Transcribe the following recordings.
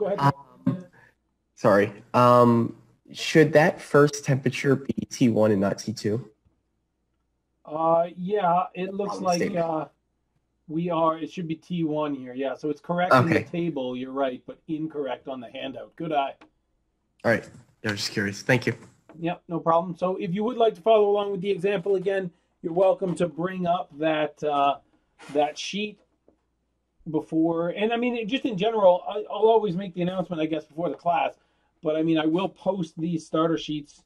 Go ahead. Um, sorry. Um, should that first temperature be T1 and not T2? Uh, yeah, it looks like uh, we are. It should be T1 here. Yeah, so it's correct in the table. You're right, but incorrect on the handout. Good eye. All right. I was just curious. Thank you. Yep, no problem. So if you would like to follow along with the example again, you're welcome to bring up that uh, that sheet before. And I mean, just in general, I, I'll always make the announcement, I guess, before the class. But I mean, I will post these starter sheets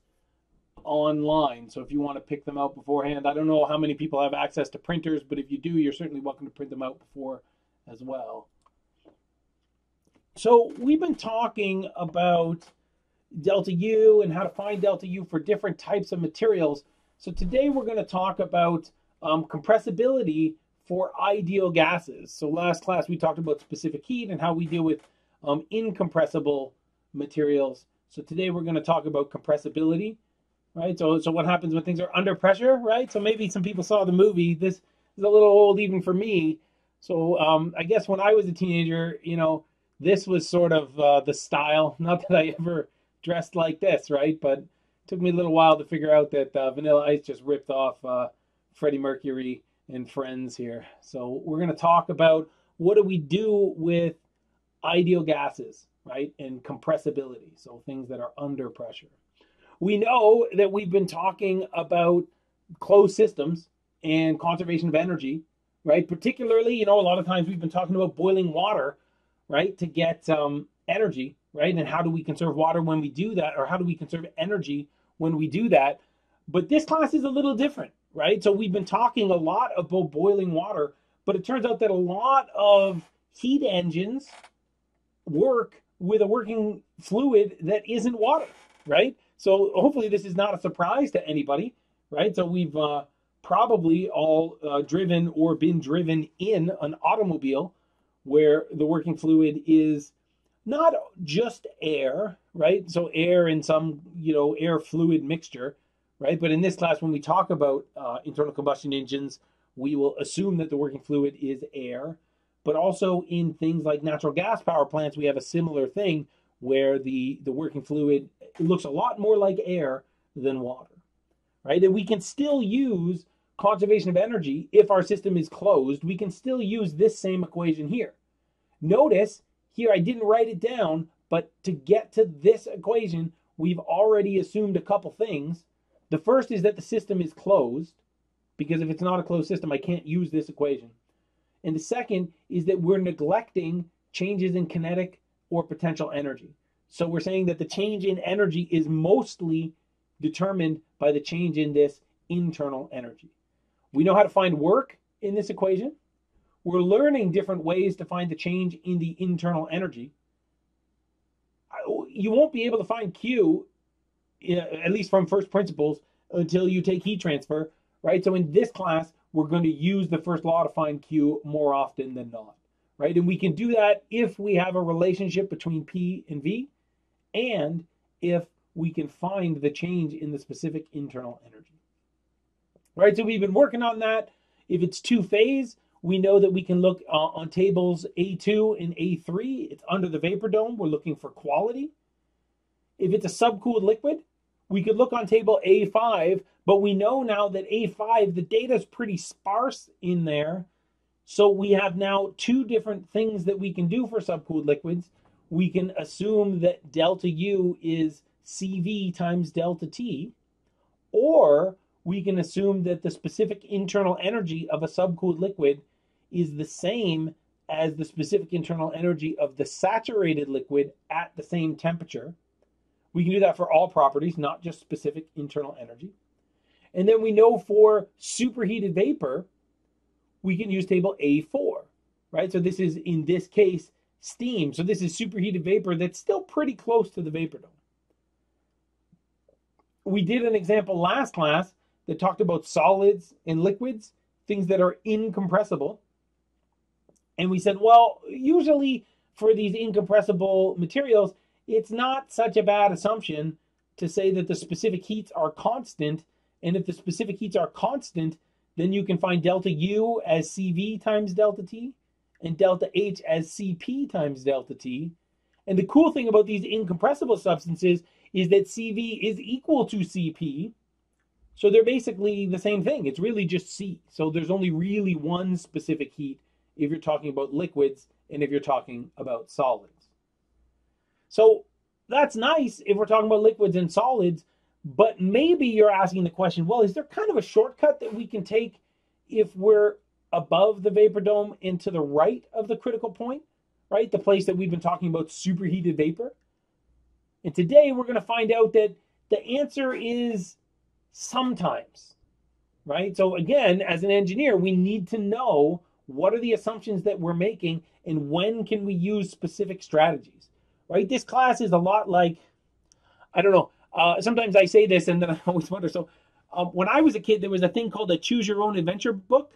online. So if you want to pick them out beforehand, I don't know how many people have access to printers, but if you do, you're certainly welcome to print them out before as well. So we've been talking about delta U and how to find delta U for different types of materials. So today we're going to talk about um, compressibility for ideal gases. So last class we talked about specific heat and how we deal with um, incompressible materials. So today we're going to talk about compressibility, right? So so what happens when things are under pressure, right? So maybe some people saw the movie. This is a little old even for me. So um, I guess when I was a teenager, you know, this was sort of uh, the style. Not that I ever dressed like this, right? But it took me a little while to figure out that uh, Vanilla Ice just ripped off uh, Freddie Mercury and Friends here. So we're going to talk about what do we do with ideal gases, right? And compressibility, so things that are under pressure. We know that we've been talking about closed systems and conservation of energy, right? Particularly, you know, a lot of times we've been talking about boiling water, right, to get um, energy, right? And how do we conserve water when we do that, or how do we conserve energy when we do that? But this class is a little different, right? So we've been talking a lot about boiling water, but it turns out that a lot of heat engines work with a working fluid that isn't water, right? So hopefully this is not a surprise to anybody, right? So we've uh, probably all uh, driven or been driven in an automobile where the working fluid is not just air, right? So air and some, you know, air fluid mixture, right? But in this class, when we talk about uh, internal combustion engines, we will assume that the working fluid is air. But also in things like natural gas power plants, we have a similar thing where the, the working fluid looks a lot more like air than water, right? And we can still use conservation of energy if our system is closed. We can still use this same equation here. Notice here I didn't write it down, but to get to this equation, we've already assumed a couple things. The first is that the system is closed, because if it's not a closed system, I can't use this equation. And the second is that we're neglecting changes in kinetic or potential energy. So we're saying that the change in energy is mostly determined by the change in this internal energy. We know how to find work in this equation. We're learning different ways to find the change in the internal energy. You won't be able to find Q, at least from first principles, until you take heat transfer, right? So in this class, we're going to use the first law to find Q more often than not, right? And we can do that if we have a relationship between P and V, and if we can find the change in the specific internal energy, right? So we've been working on that. If it's two phase, we know that we can look uh, on tables A2 and A3. It's under the vapor dome. We're looking for quality. If it's a subcooled liquid, we could look on table A5, but we know now that A5, the data is pretty sparse in there. So we have now two different things that we can do for subcooled liquids. We can assume that delta U is CV times delta T, or we can assume that the specific internal energy of a subcooled liquid is the same as the specific internal energy of the saturated liquid at the same temperature. We can do that for all properties, not just specific internal energy. And then we know for superheated vapor, we can use table A4, right? So this is, in this case, steam. So this is superheated vapor that's still pretty close to the vapor dome. We did an example last class that talked about solids and liquids, things that are incompressible. And we said, well, usually for these incompressible materials, it's not such a bad assumption to say that the specific heats are constant. And if the specific heats are constant, then you can find delta U as CV times delta T and delta H as CP times delta T. And the cool thing about these incompressible substances is that CV is equal to CP. So they're basically the same thing. It's really just C. So there's only really one specific heat if you're talking about liquids and if you're talking about solids. So that's nice if we're talking about liquids and solids, but maybe you're asking the question, well, is there kind of a shortcut that we can take if we're above the vapor dome and to the right of the critical point, right? The place that we've been talking about superheated vapor. And today we're going to find out that the answer is sometimes, right? So again, as an engineer, we need to know what are the assumptions that we're making and when can we use specific strategies, right? This class is a lot like, I don't know, uh, sometimes I say this and then I always wonder. So um, when I was a kid, there was a thing called a choose your own adventure book,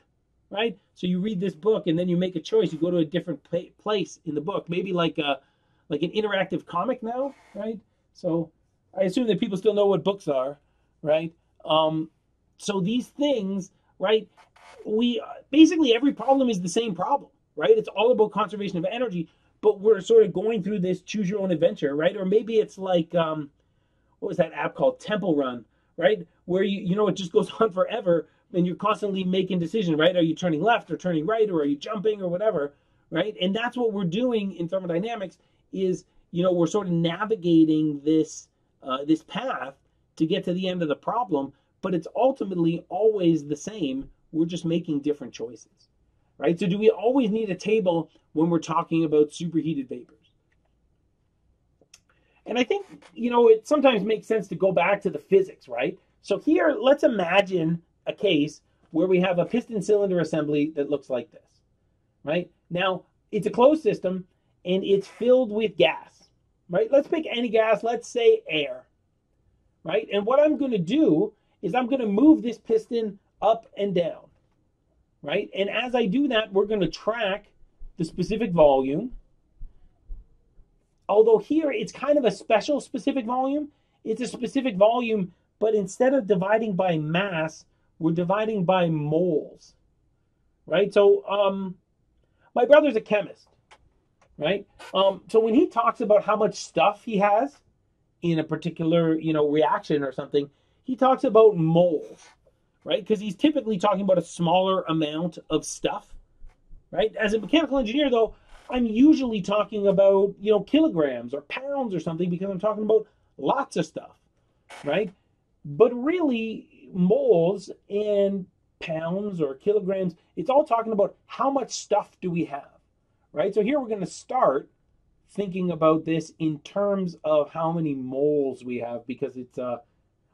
right? So you read this book and then you make a choice. You go to a different place in the book, maybe like a like an interactive comic now, right? So I assume that people still know what books are, right? Um, so these things, right? We basically every problem is the same problem, right? It's all about conservation of energy, but we're sort of going through this choose your own adventure, right? Or maybe it's like um, what was that app called Temple Run, right? Where you you know it just goes on forever and you're constantly making decisions, right? Are you turning left or turning right or are you jumping or whatever, right? And that's what we're doing in thermodynamics is, you know, we're sort of navigating this uh, this path to get to the end of the problem, but it's ultimately always the same. We're just making different choices, right? So do we always need a table when we're talking about superheated vapors? And I think, you know, it sometimes makes sense to go back to the physics, right? So here, let's imagine a case where we have a piston cylinder assembly that looks like this, right? Now, it's a closed system and it's filled with gas, right? Let's pick any gas, let's say air, right? And what I'm going to do is I'm going to move this piston up and down, right? And as I do that, we're going to track the specific volume. Although here it's kind of a special specific volume. It's a specific volume, but instead of dividing by mass, we're dividing by moles, right? So, um, my brother's a chemist, right? Um, so when he talks about how much stuff he has in a particular, you know, reaction or something, he talks about moles, right? Because he's typically talking about a smaller amount of stuff, right? As a mechanical engineer, though, I'm usually talking about, you know, kilograms or pounds or something because I'm talking about lots of stuff, right? But really, moles and pounds or kilograms. It's all talking about how much stuff do we have, right? So here we're going to start thinking about this in terms of how many moles we have because it's uh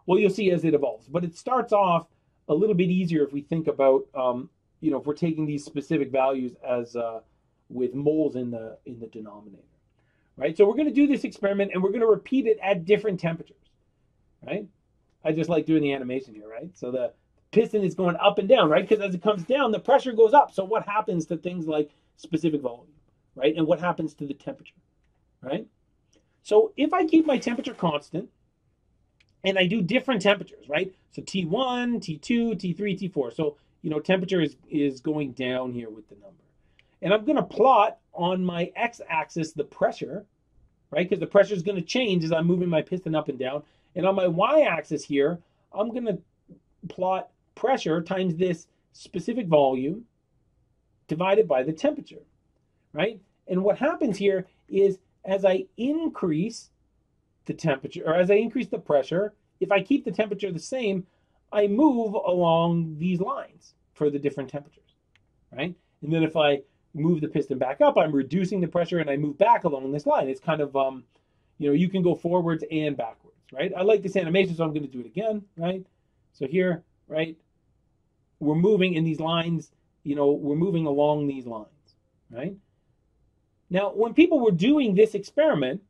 well you'll see as it evolves but it starts off a little bit easier if we think about um you know if we're taking these specific values as uh with moles in the in the denominator right so we're going to do this experiment and we're going to repeat it at different temperatures right I just like doing the animation here, right? So the piston is going up and down, right? Because as it comes down, the pressure goes up. So what happens to things like specific volume, right? And what happens to the temperature, right? So if I keep my temperature constant and I do different temperatures, right? So T1, T2, T3, T4. So, you know, temperature is, is going down here with the number. And I'm going to plot on my x-axis the pressure, right? Because the pressure is going to change as I'm moving my piston up and down. And on my y-axis here, I'm going to plot pressure times this specific volume divided by the temperature, right? And what happens here is as I increase the temperature, or as I increase the pressure, if I keep the temperature the same, I move along these lines for the different temperatures, right? And then if I move the piston back up, I'm reducing the pressure and I move back along this line. It's kind of, um, you know, you can go forwards and backwards right? I like this animation, so I'm going to do it again, right? So here, right, we're moving in these lines, you know, we're moving along these lines, right? Now, when people were doing this experiment,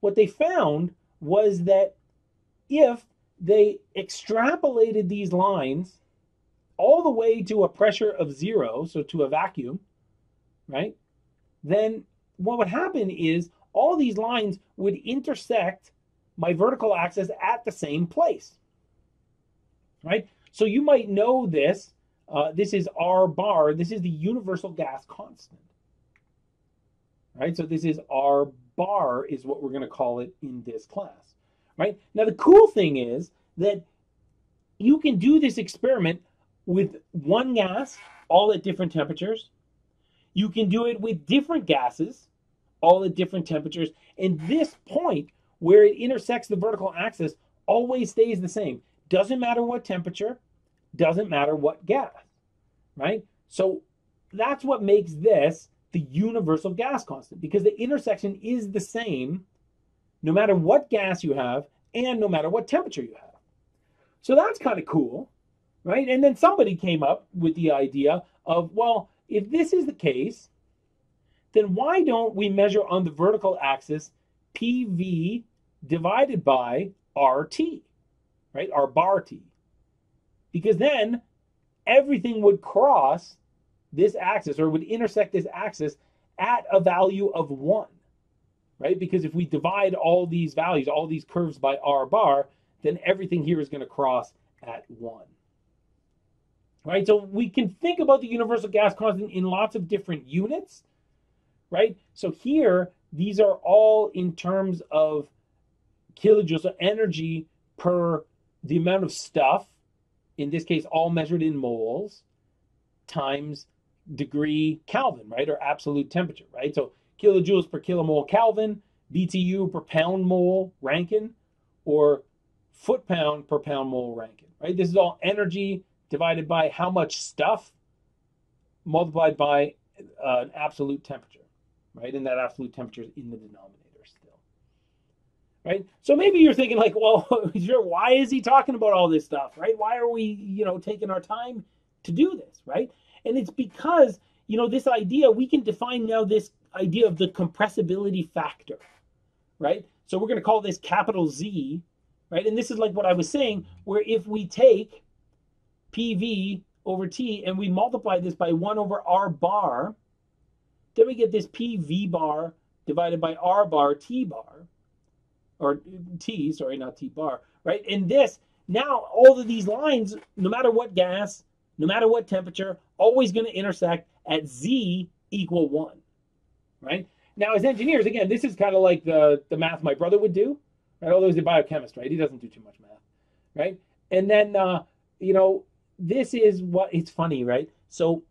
what they found was that if they extrapolated these lines all the way to a pressure of zero, so to a vacuum, right? Then what would happen is all these lines would intersect my vertical axis at the same place, right? So you might know this. Uh, this is R bar. This is the universal gas constant, right? So this is R bar is what we're going to call it in this class, right? Now the cool thing is that you can do this experiment with one gas all at different temperatures. You can do it with different gases all at different temperatures. And this point where it intersects the vertical axis always stays the same. Doesn't matter what temperature, doesn't matter what gas, right? So that's what makes this the universal gas constant because the intersection is the same no matter what gas you have and no matter what temperature you have. So that's kind of cool, right? And then somebody came up with the idea of, well, if this is the case, then why don't we measure on the vertical axis PV divided by RT, right? R bar T. Because then everything would cross this axis or would intersect this axis at a value of 1, right? Because if we divide all these values, all these curves by r bar, then everything here is going to cross at 1. Right? So we can think about the universal gas constant in lots of different units, right? So here, these are all in terms of kilojoules, of energy per the amount of stuff, in this case, all measured in moles, times degree Kelvin, right? Or absolute temperature, right? So kilojoules per kilomole Kelvin, BTU per pound mole Rankine, or foot pound per pound mole Rankine, right? This is all energy divided by how much stuff multiplied by uh, an absolute temperature, right? And that absolute temperature is in the denominator still, right? So maybe you're thinking like, well, why is he talking about all this stuff, right? Why are we, you know, taking our time to do this, right? And it's because, you know, this idea, we can define now this idea of the compressibility factor, right? So we're going to call this capital Z, right? And this is like what I was saying, where if we take PV over T and we multiply this by 1 over R bar, then we get this PV bar divided by R bar T bar, or T, sorry, not T bar, right? And this, now all of these lines, no matter what gas, no matter what temperature, always going to intersect at Z equal 1, right? Now, as engineers, again, this is kind of like the, the math my brother would do, right? Although he's a biochemist, right? He doesn't do too much math, right? And then, uh, you know, this is what it's funny, right? So,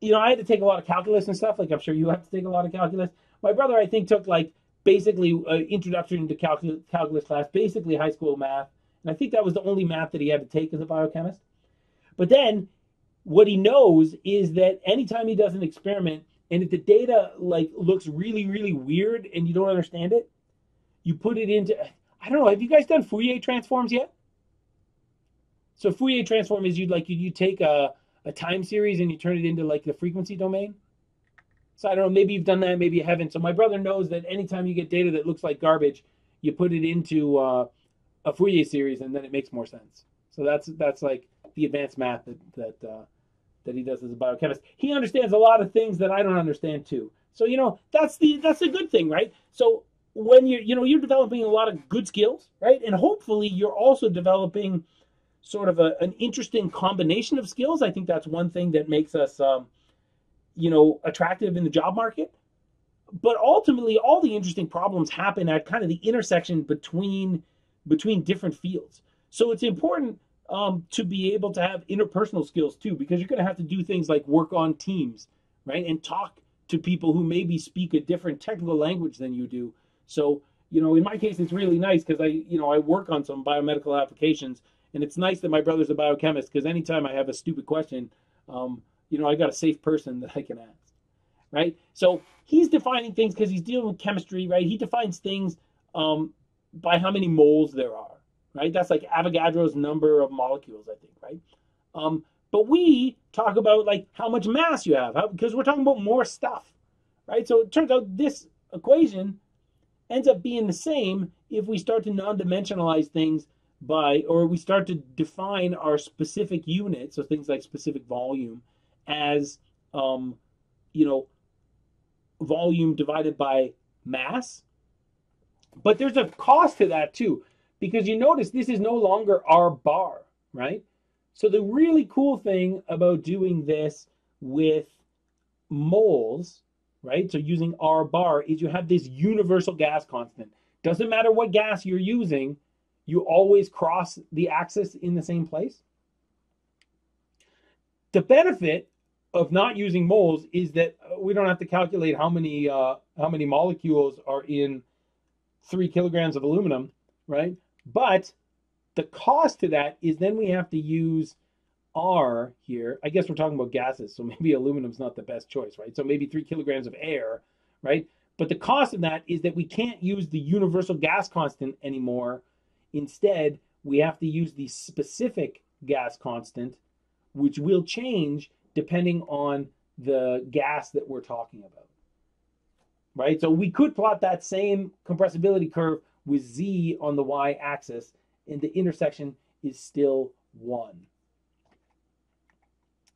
you know, I had to take a lot of calculus and stuff. Like I'm sure you have to take a lot of calculus. My brother, I think, took like basically uh, introduction to calculus, calculus class, basically high school math, and I think that was the only math that he had to take as a biochemist. But then, what he knows is that anytime he does an experiment, and if the data like looks really, really weird and you don't understand it, you put it into I don't know. Have you guys done Fourier transforms yet? So Fourier transform is you'd like you, you take a, a time series and you turn it into like the frequency domain. So I don't know, maybe you've done that, maybe you haven't. So my brother knows that anytime you get data that looks like garbage, you put it into uh, a Fourier series and then it makes more sense. So that's that's like the advanced math that that uh, that he does as a biochemist. He understands a lot of things that I don't understand too. So you know that's the that's a good thing, right? So when you're you know you're developing a lot of good skills, right? And hopefully you're also developing sort of a, an interesting combination of skills. I think that's one thing that makes us, um, you know, attractive in the job market. But ultimately, all the interesting problems happen at kind of the intersection between between different fields. So it's important um, to be able to have interpersonal skills too, because you're going to have to do things like work on teams, right, and talk to people who maybe speak a different technical language than you do. So you know, in my case, it's really nice because I, you know, I work on some biomedical applications and it's nice that my brother's a biochemist because anytime I have a stupid question, um, you know, I got a safe person that I can ask, right? So he's defining things because he's dealing with chemistry, right? He defines things um, by how many moles there are, right? That's like Avogadro's number of molecules, I think, right? Um, but we talk about like how much mass you have because we're talking about more stuff, right? So it turns out this equation ends up being the same if we start to non-dimensionalize things by, or we start to define our specific units, so things like specific volume, as, um, you know, volume divided by mass. But there's a cost to that too, because you notice this is no longer R bar, right? So the really cool thing about doing this with moles, right? So using R bar is you have this universal gas constant. Doesn't matter what gas you're using, you always cross the axis in the same place. The benefit of not using moles is that we don't have to calculate how many uh, how many molecules are in three kilograms of aluminum, right? But the cost to that is then we have to use R here. I guess we're talking about gases, so maybe aluminum's not the best choice, right? So maybe three kilograms of air, right? But the cost of that is that we can't use the universal gas constant anymore. Instead, we have to use the specific gas constant, which will change depending on the gas that we're talking about. Right? So we could plot that same compressibility curve with z on the y-axis, and the intersection is still 1.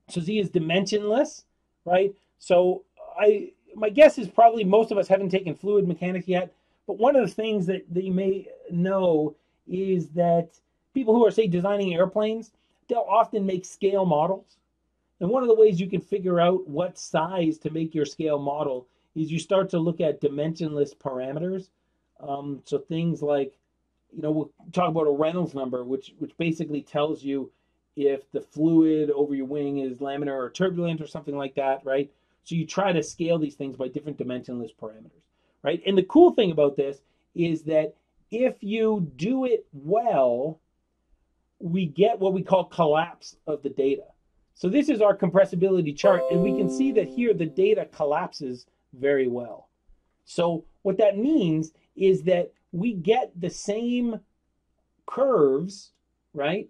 So z is dimensionless, right? So I my guess is probably most of us haven't taken fluid mechanics yet, but one of the things that, that you may know is that people who are, say, designing airplanes, they'll often make scale models. And one of the ways you can figure out what size to make your scale model is you start to look at dimensionless parameters. Um, so things like, you know, we'll talk about a Reynolds number, which which basically tells you if the fluid over your wing is laminar or turbulent or something like that, right? So you try to scale these things by different dimensionless parameters, right? And the cool thing about this is that if you do it well, we get what we call collapse of the data. So this is our compressibility chart, and we can see that here the data collapses very well. So what that means is that we get the same curves, right?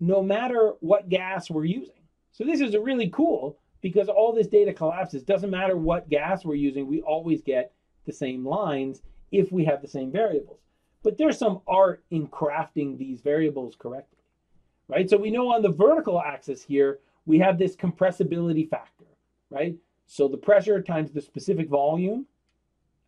No matter what gas we're using. So this is a really cool because all this data collapses. Doesn't matter what gas we're using, we always get the same lines if we have the same variables. But there's some art in crafting these variables correctly, right? So we know on the vertical axis here, we have this compressibility factor, right? So the pressure times the specific volume.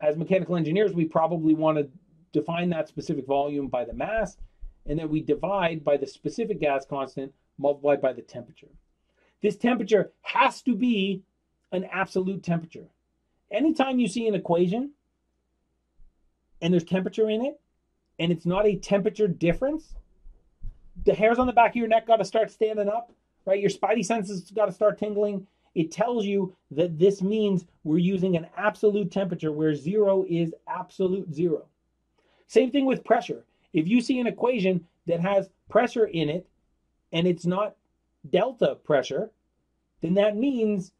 As mechanical engineers, we probably want to define that specific volume by the mass, and then we divide by the specific gas constant multiplied by the temperature. This temperature has to be an absolute temperature. Anytime you see an equation and there's temperature in it, and it's not a temperature difference, the hairs on the back of your neck got to start standing up, right? Your spidey senses got to start tingling. It tells you that this means we're using an absolute temperature where zero is absolute zero. Same thing with pressure. If you see an equation that has pressure in it and it's not delta pressure, then that means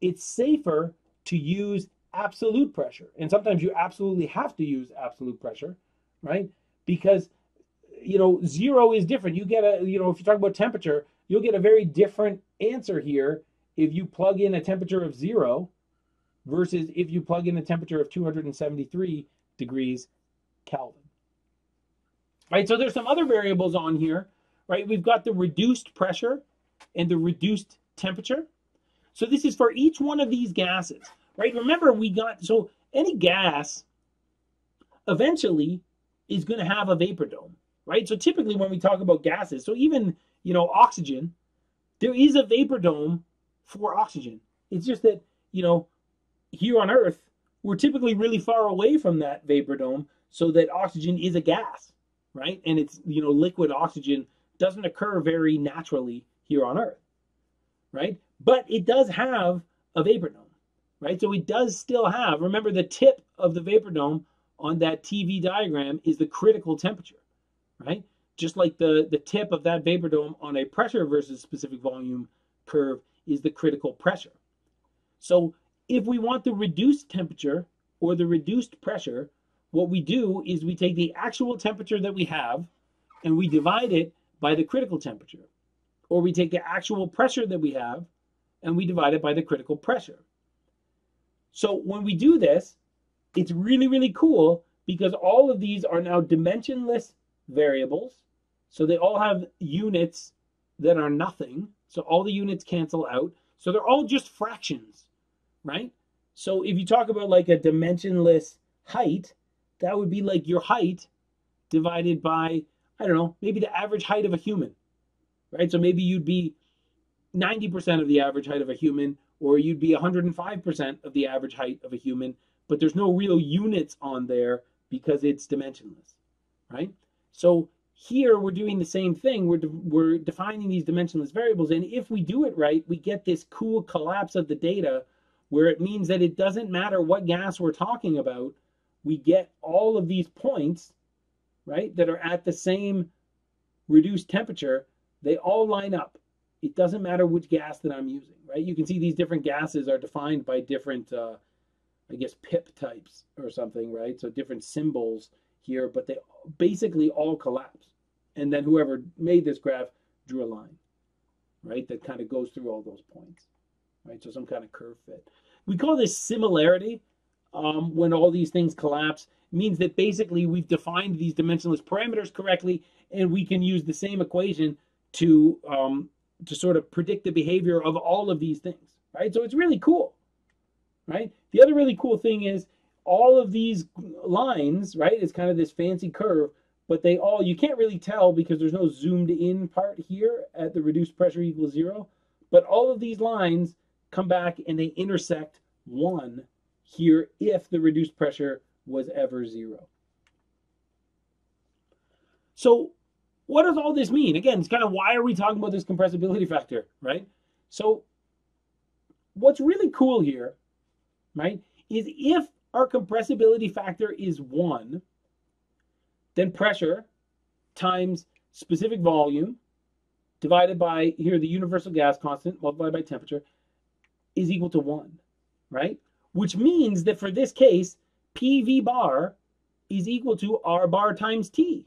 it's safer to use absolute pressure. And sometimes you absolutely have to use absolute pressure, right? Because you know, zero is different. You get a, you know, if you talk about temperature, you'll get a very different answer here if you plug in a temperature of zero versus if you plug in a temperature of 273 degrees Kelvin. Right, so there's some other variables on here, right? We've got the reduced pressure and the reduced temperature. So this is for each one of these gases, right? Remember, we got, so any gas eventually is going to have a vapor dome, right? So typically when we talk about gases, so even, you know, oxygen, there is a vapor dome for oxygen. It's just that, you know, here on Earth, we're typically really far away from that vapor dome so that oxygen is a gas, right? And it's, you know, liquid oxygen doesn't occur very naturally here on Earth, right? But it does have a vapor dome, right? So it does still have, remember the tip of the vapor dome on that TV diagram is the critical temperature, right? Just like the, the tip of that vapor dome on a pressure versus specific volume curve is the critical pressure. So if we want the reduced temperature or the reduced pressure, what we do is we take the actual temperature that we have and we divide it by the critical temperature or we take the actual pressure that we have and we divide it by the critical pressure. So when we do this, it's really, really cool because all of these are now dimensionless variables. So they all have units that are nothing. So all the units cancel out. So they're all just fractions, right? So if you talk about like a dimensionless height, that would be like your height divided by, I don't know, maybe the average height of a human right? So maybe you'd be 90% of the average height of a human, or you'd be 105% of the average height of a human, but there's no real units on there because it's dimensionless, right? So here we're doing the same thing. We're, de- we're defining these dimensionless variables. And if we do it right, we get this cool collapse of the data where it means that it doesn't matter what gas we're talking about. We get all of these points, right, that are at the same reduced temperature. They all line up. It doesn't matter which gas that I'm using, right? You can see these different gases are defined by different, uh, I guess, pip types or something, right? So different symbols here, but they basically all collapse. And then whoever made this graph drew a line, right, that kind of goes through all those points, right? So some kind of curve fit. We call this similarity um, when all these things collapse. It means that basically we've defined these dimensionless parameters correctly, and we can use the same equation to um, to sort of predict the behavior of all of these things, right? So it's really cool, right? The other really cool thing is all of these lines, right? It's kind of this fancy curve, but they all, you can't really tell because there's no zoomed in part here at the reduced pressure equals zero. But all of these lines come back and they intersect one here if the reduced pressure was ever zero. So what does all this mean? Again, it's kind of why are we talking about this compressibility factor, right? So what's really cool here, right, is if our compressibility factor is 1, then pressure times specific volume divided by here the universal gas constant multiplied by temperature is equal to 1, right? Which means that for this case, PV bar is equal to R bar times T,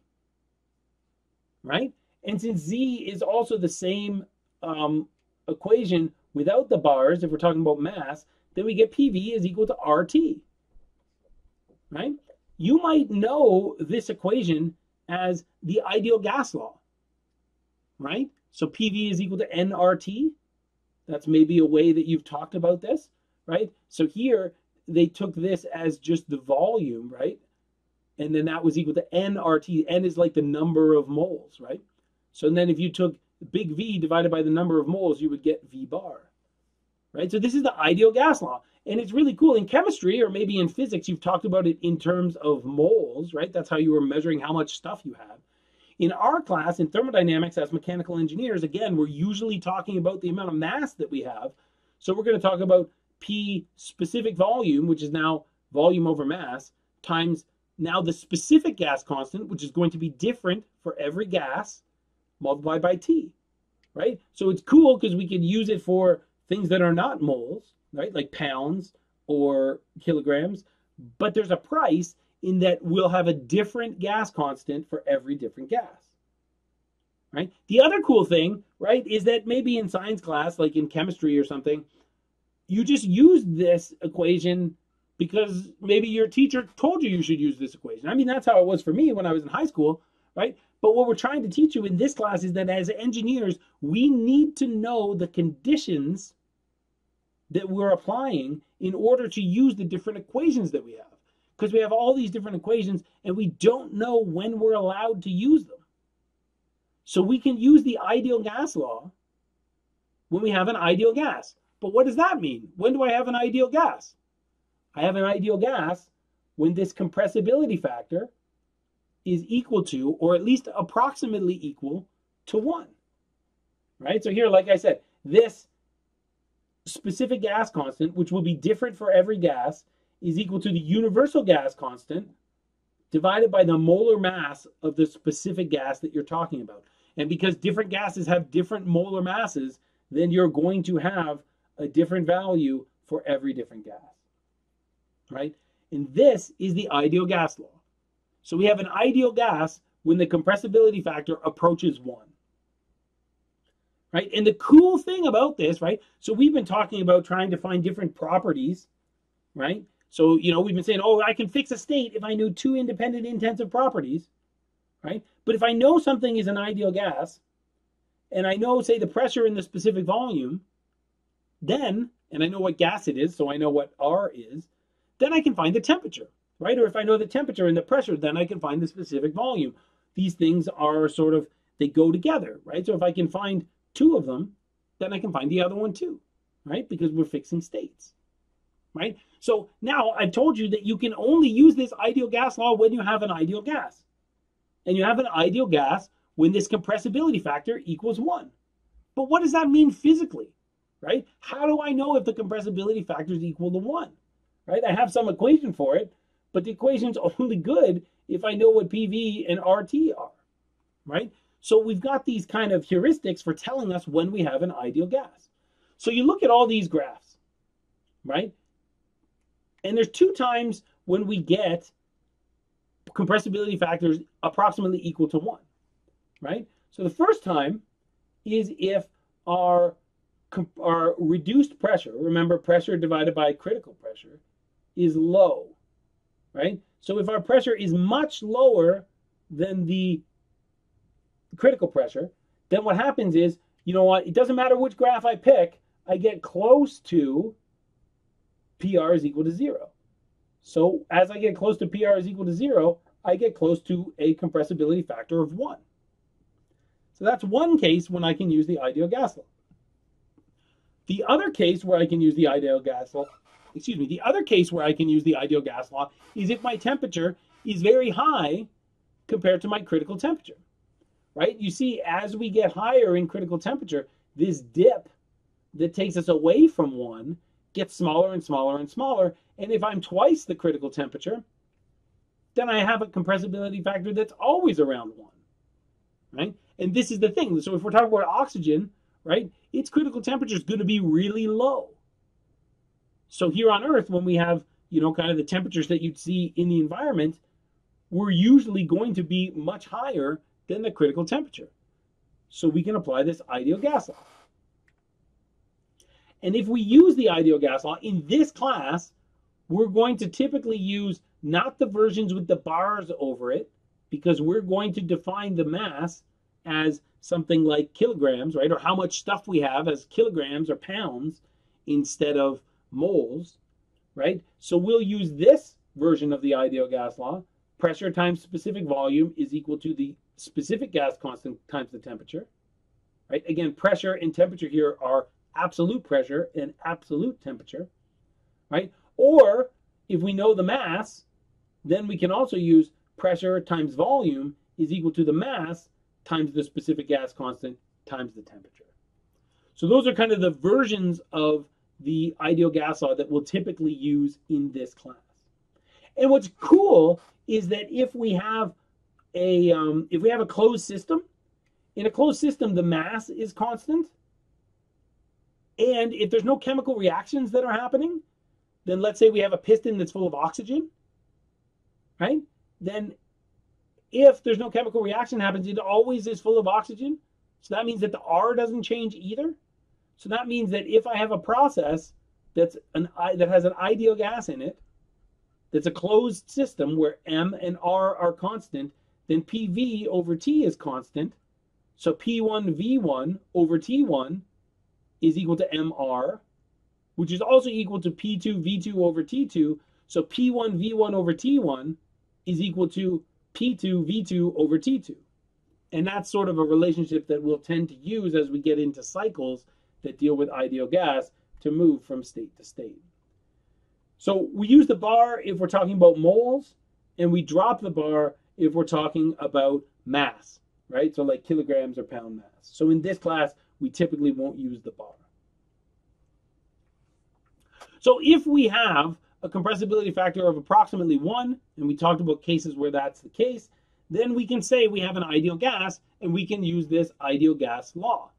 right? And since Z is also the same um, equation without the bars, if we're talking about mass, then we get PV is equal to RT right? You might know this equation as the ideal gas law, right? So PV is equal to nRT. That's maybe a way that you've talked about this, right? So here they took this as just the volume, right? And then that was equal to nRT. N is like the number of moles, right? So then if you took big V divided by the number of moles, you would get V bar, right? So this is the ideal gas law. And it's really cool. In chemistry or maybe in physics, you've talked about it in terms of moles, right? That's how you were measuring how much stuff you have. In our class, in thermodynamics, as mechanical engineers, again, we're usually talking about the amount of mass that we have. So we're going to talk about P specific volume, which is now volume over mass, times now the specific gas constant, which is going to be different for every gas, multiplied by T, right? So it's cool because we can use it for things that are not moles, right? Like pounds or kilograms. But there's a price in that we'll have a different gas constant for every different gas. Right? The other cool thing, right, is that maybe in science class, like in chemistry or something, you just use this equation because maybe your teacher told you you should use this equation. I mean, that's how it was for me when I was in high school, right? But what we're trying to teach you in this class is that as engineers, we need to know the conditions that we're applying in order to use the different equations that we have. Because we have all these different equations and we don't know when we're allowed to use them. So we can use the ideal gas law when we have an ideal gas. But what does that mean? When do I have an ideal gas? I have an ideal gas when this compressibility factor is equal to, or at least approximately equal to one. Right? So here, like I said, this specific gas constant, which will be different for every gas, is equal to the universal gas constant divided by the molar mass of the specific gas that you're talking about. And because different gases have different molar masses, then you're going to have a different value for every different gas. Right? And this is the ideal gas law. So we have an ideal gas when the compressibility factor approaches 1 right? And the cool thing about this, right? So we've been talking about trying to find different properties, right? So, you know, we've been saying, oh, I can fix a state if I knew two independent intensive properties, right? But if I know something is an ideal gas, and I know, say, the pressure in the specific volume, then, and I know what gas it is, so I know what R is, then I can find the temperature, right? Or if I know the temperature and the pressure, then I can find the specific volume. These things are sort of, they go together, right? So if I can find two of them, then I can find the other one too. right? Because we're fixing states, right? So now I've told you that you can only use this ideal gas law when you have an ideal gas. And you have an ideal gas when this compressibility factor equals one. But what does that mean physically, right? How do I know if the compressibility factor is equal to one, right? I have some equation for it, but the equation's only good if I know what PV and RT are, right? So we've got these kind of heuristics for telling us when we have an ideal gas. So you look at all these graphs, right? And there's two times when we get compressibility factors approximately equal to one, right? So the first time is if our our reduced pressure, remember pressure divided by critical pressure, is low, right? So if our pressure is much lower than the critical pressure, then what happens is, you know what, it doesn't matter which graph I pick, I get close to PR is equal to zero. So as I get close to PR is equal to zero, I get close to a compressibility factor of one. So that's one case when I can use the ideal gas law. The other case where I can use the ideal gas law, excuse me, the other case where I can use the ideal gas law is if my temperature is very high compared to my critical temperature, right? You see, as we get higher in critical temperature, this dip that takes us away from one gets smaller and smaller and smaller. And if I'm twice the critical temperature, then I have a compressibility factor that's always around one, right? And this is the thing. So if we're talking about oxygen, right, its critical temperature is going to be really low. So here on Earth, when we have, you know, kind of the temperatures that you'd see in the environment, we're usually going to be much higher than the critical temperature. So we can apply this ideal gas law. And if we use the ideal gas law in this class, we're going to typically use not the versions with the bars over it, because we're going to define the mass as something like kilograms, right? Or how much stuff we have as kilograms or pounds instead of moles, right? So we'll use this version of the ideal gas law. Pressure times specific volume is equal to the specific gas constant times the temperature, right? Again, pressure and temperature here are absolute pressure and absolute temperature, right? Or if we know the mass, then we can also use pressure times volume is equal to the mass times the specific gas constant times the temperature. So those are kind of the versions of the ideal gas law that we'll typically use in this class. And what's cool is that if we have a um, if we have a closed system, in a closed system the mass is constant, and if there's no chemical reactions that are happening, then let's say we have a piston that's full of oxygen, right? Then if there's no chemical reaction happens, it always is full of oxygen. So that means that the R doesn't change either. So that means that if I have a process that's an that has an ideal gas in it, that's a closed system where M and R are constant, then PV over T is constant. So P1 V1 over T1 is equal to MR, which is also equal to P2 V2 over T2. So P1 V1 over T1 is equal to P2 V2 over T2. And that's sort of a relationship that we'll tend to use as we get into cycles that deal with ideal gas to move from state to state. So we use the bar if we're talking about moles, and we drop the bar if we're talking about mass, right? So like kilograms or pound mass. So in this class, we typically won't use the bar. So if we have a compressibility factor of approximately one, and we talked about cases where that's the case, then we can say we have an ideal gas and we can use this ideal gas law.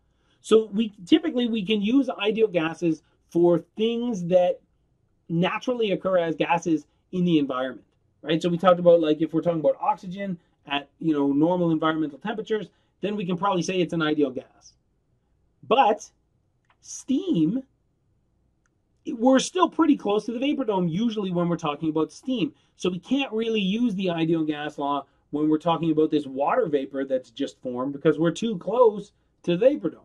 So we typically we can use ideal gases for things that naturally occur as gases in the environment, right? So we talked about like if we're talking about oxygen at, you know, normal environmental temperatures, then we can probably say it's an ideal gas. But steam, we're still pretty close to the vapor dome usually when we're talking about steam. So we can't really use the ideal gas law when we're talking about this water vapor that's just formed because we're too close to the vapor dome.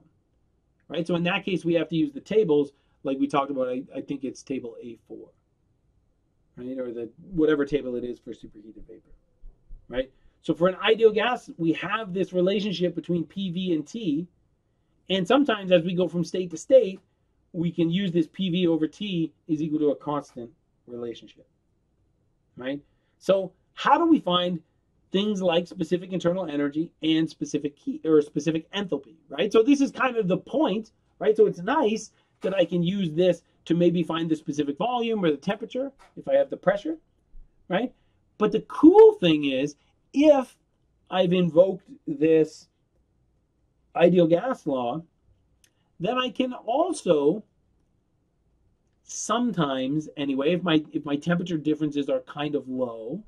Right? So in that case, we have to use the tables like we talked about. I, I think it's table A4. Right? Or the whatever table it is for superheated vapor. Right? So for an ideal gas, we have this relationship between PV and T and sometimes as we go from state to state, we can use this PV over T is equal to a constant relationship, right? So how do we find things like specific internal energy and specific heat or specific enthalpy, right? So this is kind of the point, right? So it's nice that I can use this to maybe find the specific volume or the temperature if I have the pressure, right? But the cool thing is if I've invoked this ideal gas law, then I can also sometimes anyway if my if my temperature differences are kind of low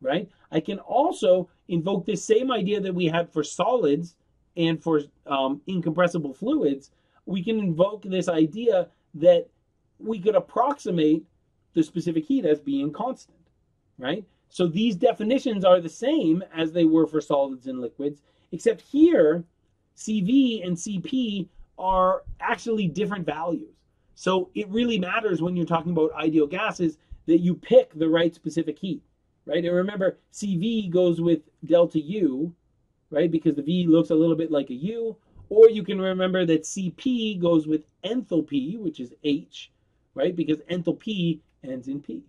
right i can also invoke this same idea that we had for solids and for um, incompressible fluids we can invoke this idea that we could approximate the specific heat as being constant right so these definitions are the same as they were for solids and liquids except here cv and cp are actually different values so it really matters when you're talking about ideal gases that you pick the right specific heat, right? And remember, CV goes with delta U, right? Because the V looks a little bit like a U. Or you can remember that CP goes with enthalpy, which is H, right? Because enthalpy ends in P,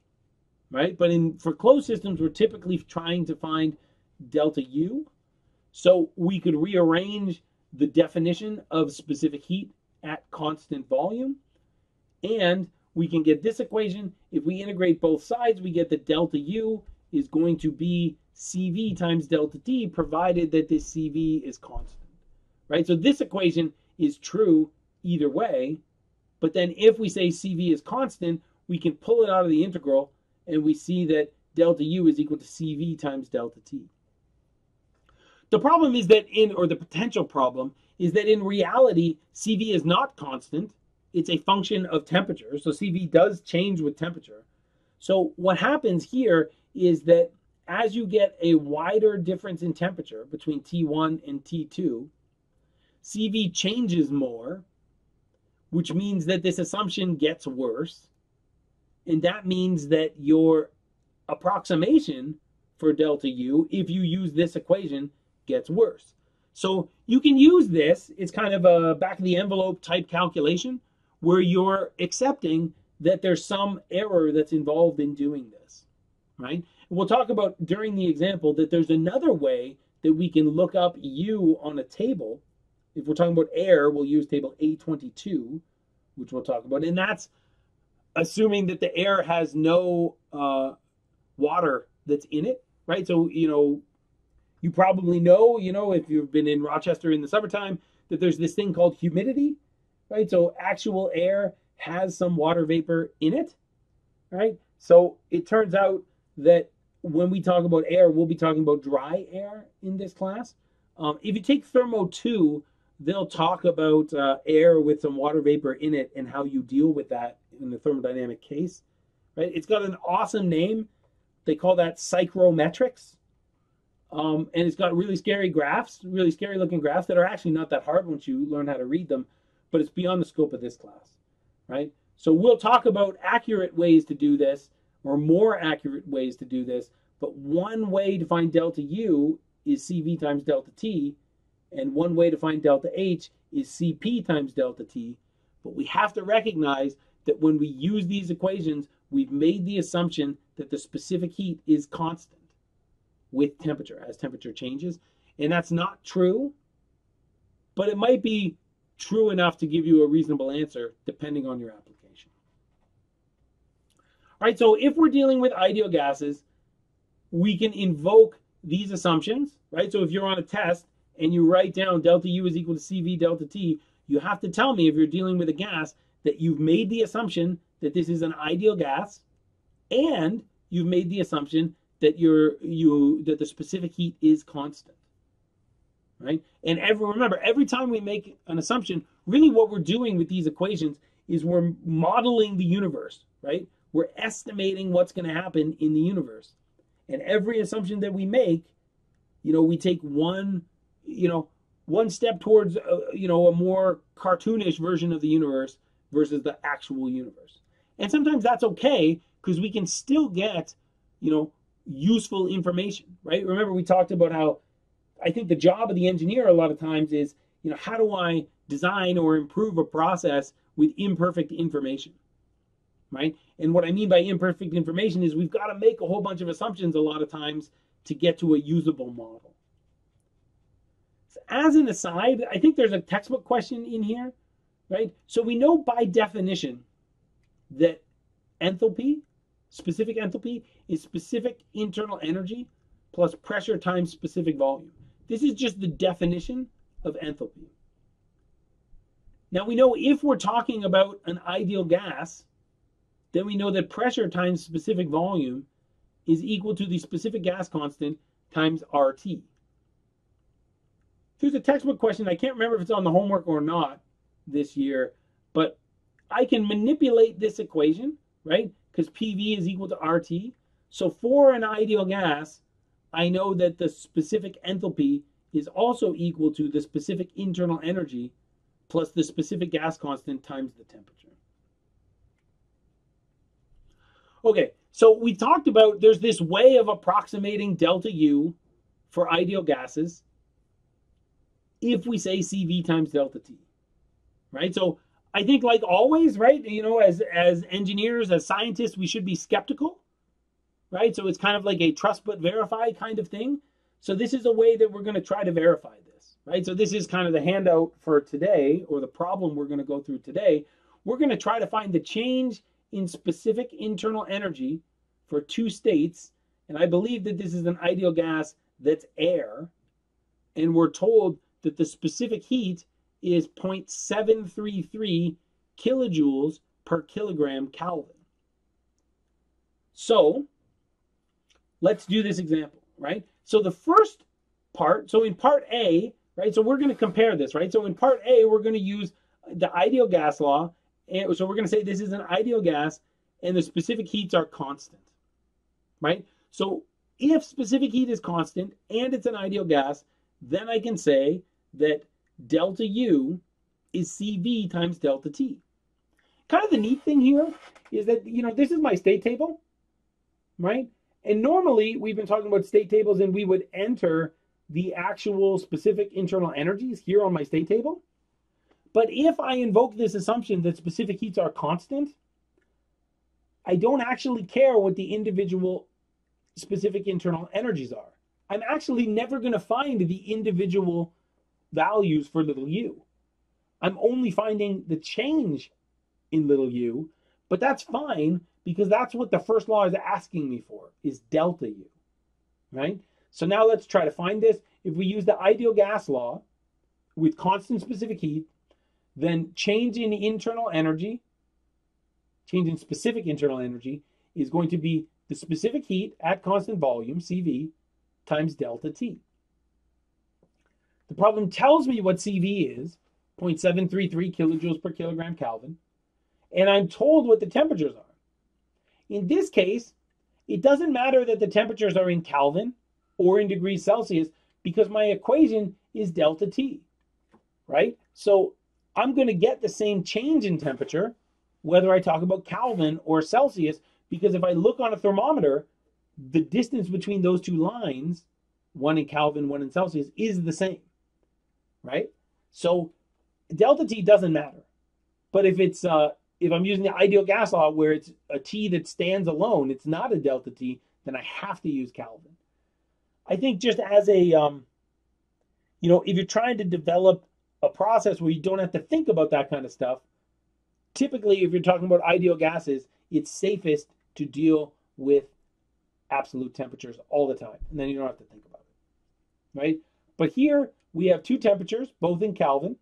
right? But in for closed systems, we're typically trying to find delta U. So we could rearrange the definition of specific heat at constant volume and we can get this equation. If we integrate both sides, we get that delta U is going to be CV times delta T, provided that this CV is constant, right? So this equation is true either way. But then if we say CV is constant, we can pull it out of the integral and we see that delta U is equal to CV times delta T. The problem is that in, or the potential problem, is that in reality, CV is not constant it's a function of temperature. So CV does change with temperature. So what happens here is that as you get a wider difference in temperature between T1 and T2, CV changes more, which means that this assumption gets worse. And that means that your approximation for delta U, if you use this equation, gets worse. So you can use this. It's kind of a back of the envelope type calculation where you're accepting that there's some error that's involved in doing this, right? we'll talk about during the example that there's another way that we can look up U on a table. If we're talking about air, we'll use table A22, which we'll talk about. And that's assuming that the air has no uh, water that's in it, right? So, you know, you probably know, you know, if you've been in Rochester in the summertime, that there's this thing called humidity, right? So actual air has some water vapor in it, right? So it turns out that when we talk about air, we'll be talking about dry air in this class. Um, if you take Thermo 2, they'll talk about uh, air with some water vapor in it and how you deal with that in the thermodynamic case, right? It's got an awesome name. They call that psychrometrics. Um, and it's got really scary graphs, really scary looking graphs that are actually not that hard once you learn how to read them but it's beyond the scope of this class, right? So we'll talk about accurate ways to do this or more accurate ways to do this, but one way to find delta U is CV times delta T, and one way to find delta H is CP times delta T. But we have to recognize that when we use these equations, we've made the assumption that the specific heat is constant with temperature as temperature changes. And that's not true, but it might be true enough to give you a reasonable answer depending on your application. All right, so if we're dealing with ideal gases, we can invoke these assumptions, right? So if you're on a test and you write down delta U is equal to CV delta T, you have to tell me if you're dealing with a gas that you've made the assumption that this is an ideal gas and you've made the assumption that you're you that the specific heat is constant right? And every remember, every time we make an assumption, really what we're doing with these equations is we're modeling the universe, right? We're estimating what's going to happen in the universe. And every assumption that we make, you know, we take one, you know, one step towards, uh, you know, a more cartoonish version of the universe versus the actual universe. And sometimes that's okay because we can still get, you know, useful information, right? Remember we talked about how I think the job of the engineer a lot of times is you know, how do I design or improve a process with imperfect information? Right? And what I mean by imperfect information is we've got to make a whole bunch of assumptions a lot of times to get to a usable model. As an aside, I think there's a textbook question in here, right? So we know by definition that enthalpy, specific enthalpy, is specific internal energy plus pressure times specific volume. This is just the definition of enthalpy. Now we know if we're talking about an ideal gas, then we know that pressure times specific volume is equal to the specific gas constant times RT. Here's a textbook question. I can't remember if it's on the homework or not this year, but I can manipulate this equation, right? Because PV is equal to RT. So for an ideal gas, I know that the specific enthalpy is also equal to the specific internal energy plus the specific gas constant times the temperature. Okay, so we talked about there's this way of approximating delta U for ideal gases if we say CV times delta T, right? So I think like always, right, you know, as, as engineers, as scientists, we should be skeptical, right? So it's kind of like a trust but verify kind of thing. So this is a way that we're going to try to verify this, right? So this is kind of the handout for today or the problem we're going to go through today. We're going to try to find the change in specific internal energy for two states. And I believe that this is an ideal gas that's air. And we're told that the specific heat is 0.733 kilojoules per kilogram Kelvin. So let's do this example, right? So the first part, so in part A, right? So we're going to compare this, right? So in part A, we're going to use the ideal gas law and so we're going to say this is an ideal gas and the specific heats are constant, right? So if specific heat is constant and it's an ideal gas, then I can say that delta U is CV times delta T. Kind of the neat thing here is that, you know, this is my state table, right? And normally we've been talking about state tables and we would enter the actual specific internal energies here on my state table. But if I invoke this assumption that specific heats are constant, I don't actually care what the individual specific internal energies are. I'm actually never going to find the individual values for little u. I'm only finding the change in little u, but that's fine because that's what the first law is asking me for is delta u, right? So now let's try to find this. If we use the ideal gas law with constant specific heat, then change in internal energy, change in specific internal energy, is going to be the specific heat at constant volume, CV, times delta T. The problem tells me what CV is, 0.733 kilojoules per kilogram Kelvin, and I'm told what the temperatures are. In this case, it doesn't matter that the temperatures are in Kelvin or in degrees Celsius because my equation is delta T, right? So I'm going to get the same change in temperature, whether I talk about Kelvin or Celsius, because if I look on a thermometer, the distance between those two lines, one in Kelvin, one in Celsius, is the same, right? So delta T doesn't matter. But if it's uh, if I'm using the ideal gas law where it's a T that stands alone, it's not a delta T, then I have to use Kelvin. I think just as a um, you know, if you're trying to develop a process where you don't have to think about that kind of stuff, typically, if you're talking about ideal gases, it's safest to deal with absolute temperatures all the time. And then you don't have to think about it. Right? But here we have two temperatures, both in Kelvin.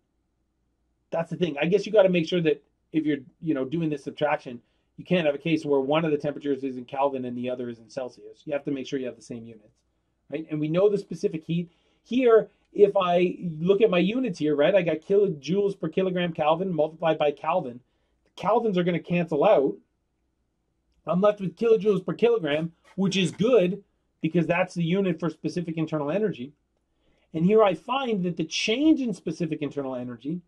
That's the thing. I guess you got to make sure that if you're, you know, doing this subtraction, you can't have a case where one of the temperatures is in Kelvin and the other is in Celsius. You have to make sure you have the same units, right? And we know the specific heat. Here, if I look at my units here, right, I got kilojoules per kilogram Kelvin multiplied by Kelvin. The Kelvins are going to cancel out. I'm left with kilojoules per kilogram, which is good because that's the unit for specific internal energy. And here I find that the change in specific internal energy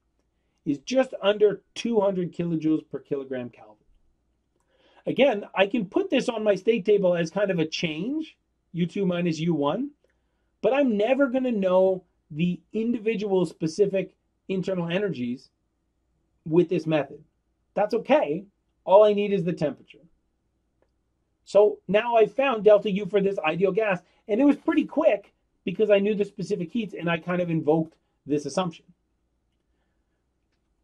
is just under 200 kilojoules per kilogram Kelvin. Again, I can put this on my state table as kind of a change, U2 minus U1, but I'm never going to know the individual specific internal energies with this method. That's okay. All I need is the temperature. So now I found delta U for this ideal gas, and it was pretty quick because I knew the specific heats and I kind of invoked this assumption.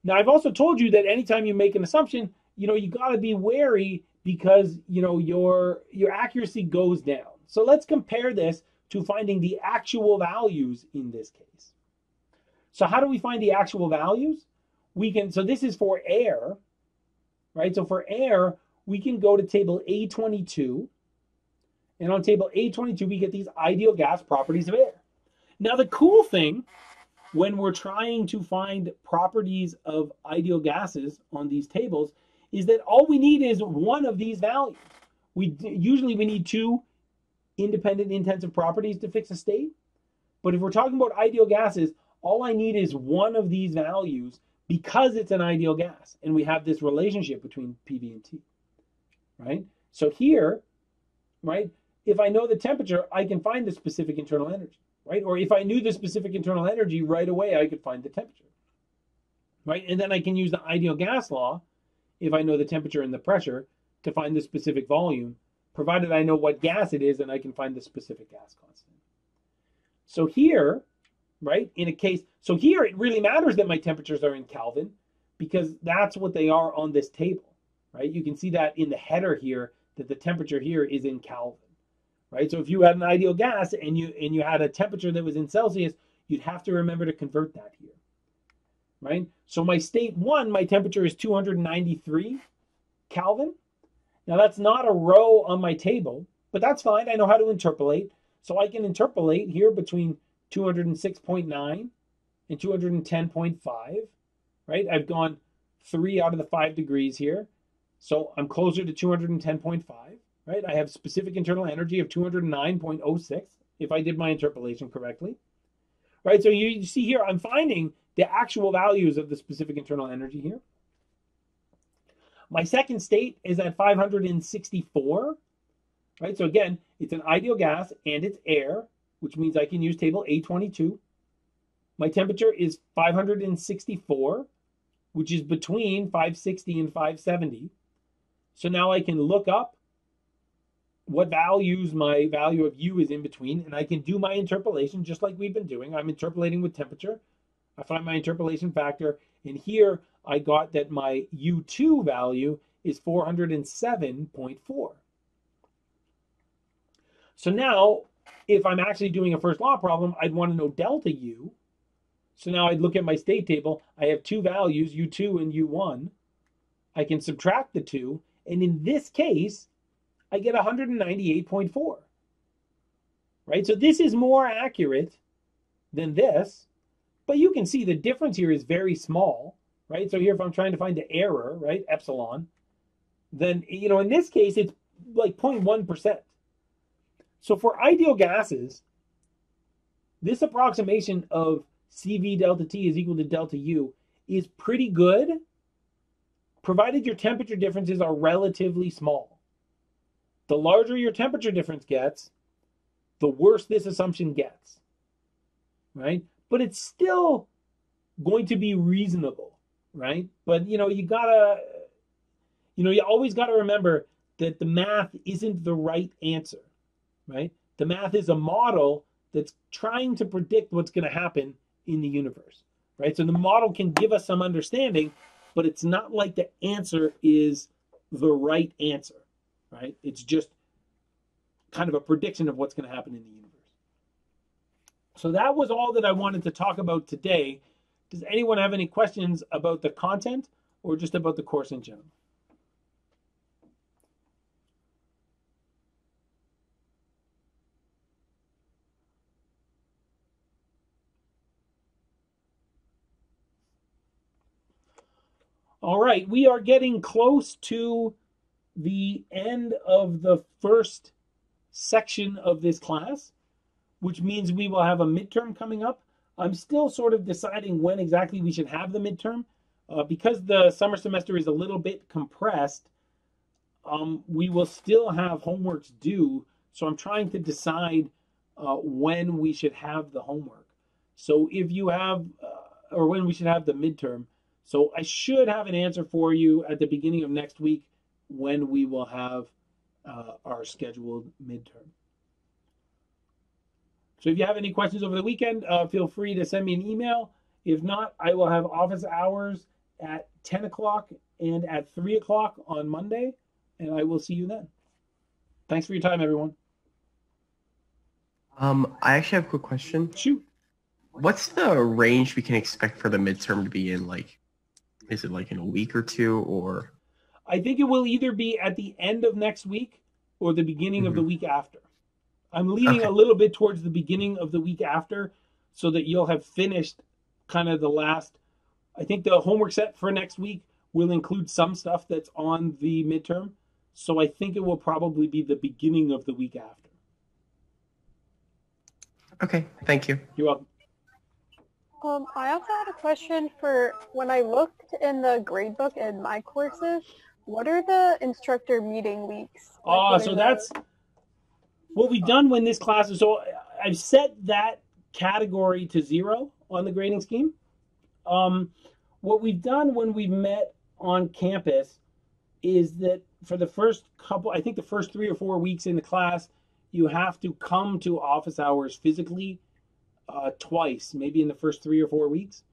Now I've also told you that anytime you make an assumption, you know, you got to be wary because, you know, your your accuracy goes down. So let's compare this to finding the actual values in this case. So how do we find the actual values? We can so this is for air, right? So for air, we can go to table A22 and on table A22, we get these ideal gas properties of air. Now, the cool thing when we're trying to find properties of ideal gases on these tables is that all we need is one of these values. We usually we need two independent intensive properties to fix a state. But if we're talking about ideal gases, all I need is one of these values because it's an ideal gas and we have this relationship between PV and T. Right? So here, right, if I know the temperature, I can find the specific internal energy, right? Or if I knew the specific internal energy right away, I could find the temperature, right? And then I can use the ideal gas law if I know the temperature and the pressure to find the specific volume, provided I know what gas it is and I can find the specific gas constant. So here, right, in a case, so here it really matters that my temperatures are in Kelvin because that's what they are on this table, right? You can see that in the header here that the temperature here is in Kelvin right? So if you had an ideal gas and you and you had a temperature that was in Celsius, you'd have to remember to convert that here, right? So my state one, my temperature is 293 Kelvin. Now that's not a row on my table, but that's fine. I know how to interpolate. So I can interpolate here between 206.9 and 210.5, right? I've gone three out of the five degrees here. So I'm closer to 210.5 right? I have specific internal energy of 209.06 if I did my interpolation correctly, right? So you see here, I'm finding the actual values of the specific internal energy here. My second state is at 564, right? So again, it's an ideal gas and it's air, which means I can use table A22. My temperature is 564, which is between 560 and 570. So now I can look up what values my value of u is in between, and I can do my interpolation just like we've been doing. I'm interpolating with temperature. I find my interpolation factor, and here I got that my u2 value is 407.4. So now, if I'm actually doing a first law problem, I'd want to know delta u. So now I'd look at my state table. I have two values, u2 and u1. I can subtract the two, and in this case, I get 198.4. Right? So this is more accurate than this, but you can see the difference here is very small, right? So here if I'm trying to find the error, right, epsilon, then you know in this case it's like 0.1%. So for ideal gases, this approximation of CV delta T is equal to delta U is pretty good, provided your temperature differences are relatively small. The larger your temperature difference gets, the worse this assumption gets. Right? But it's still going to be reasonable, right? But you know, you gotta, you know, you always gotta remember that the math isn't the right answer, right? The math is a model that's trying to predict what's going to happen in the universe, right? So the model can give us some understanding, but it's not like the answer is the right answer, right? It's just kind of a prediction of what's going to happen in the universe. So that was all that I wanted to talk about today. Does anyone have any questions about the content or just about the course in general? All right, we are getting close to the end of the first section of this class, which means we will have a midterm coming up. I'm still sort of deciding when exactly we should have the midterm. Uh, because the summer semester is a little bit compressed, um, we will still have homeworks due. So I'm trying to decide uh, when we should have the homework. So if you have uh, or when we should have the midterm. So I should have an answer for you at the beginning of next week when we will have uh, our scheduled midterm. So if you have any questions over the weekend, uh, feel free to send me an email. If not, I will have office hours at 10 o'clock and at 3 o'clock on Monday, and I will see you then. Thanks for your time, everyone. Um, I actually have a quick question. Shoot. What's the range we can expect for the midterm to be in? Like, is it like in a week or two, or? I think it will either be at the end of next week or the beginning of the week after. I'm leaning Okay. a little bit towards the beginning of the week after so that you'll have finished kind of the last. I think the homework set for next week will include some stuff that's on the midterm. So I think it will probably be the beginning of the week after. Okay, thank you. You're welcome. Um, I also had a question for when I looked in the gradebook in my courses. What are the instructor meeting weeks? Like, Oh, what so are that's what we've done when this class is. So I've set that category to zero on the grading scheme. Um, what we've done when we've met on campus is that for the first couple, I think the first three or four weeks in the class, you have to come to office hours physically uh, twice, maybe in the first three or four weeks.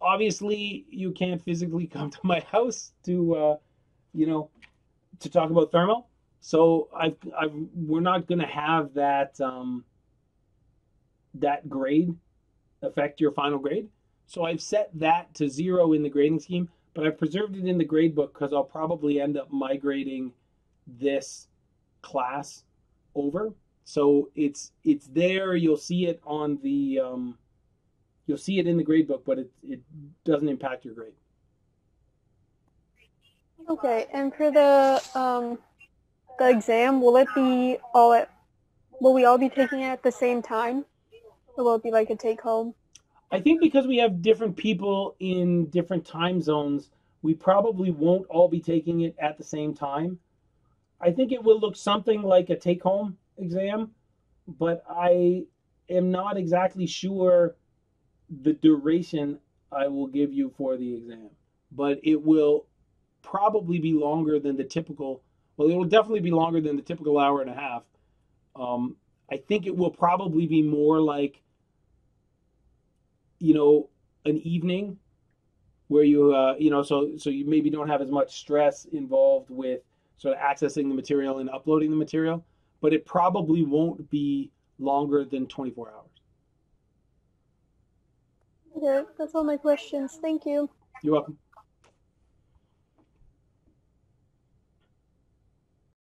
Obviously, you can't physically come to my house to, uh, you know, to talk about thermal. So I've, I've we're not going to have that um, that grade affect your final grade. So I've set that to zero in the grading scheme, but I've preserved it in the grade book because I'll probably end up migrating this class over. So it's it's there. You'll see it on the um, you'll see it in the grade book, but it it doesn't impact your grade. Okay, and for the um, the exam, will it be all at? Will we all be taking it at the same time, or will it be like a take home? I think because we have different people in different time zones, we probably won't all be taking it at the same time. I think it will look something like a take home exam, but I am not exactly sure the duration I will give you for the exam. But it will probably be longer than the typical, well, it will definitely be longer than the typical hour and a half. Um, I think it will probably be more like you know an evening where you uh, you know so so you maybe don't have as much stress involved with sort of accessing the material and uploading the material but it probably won't be longer than 24 hours That's all my questions. Thank you. you're welcome